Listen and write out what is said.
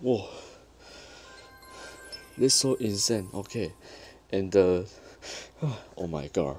Whoa. This so insane. Okay. And the oh my god.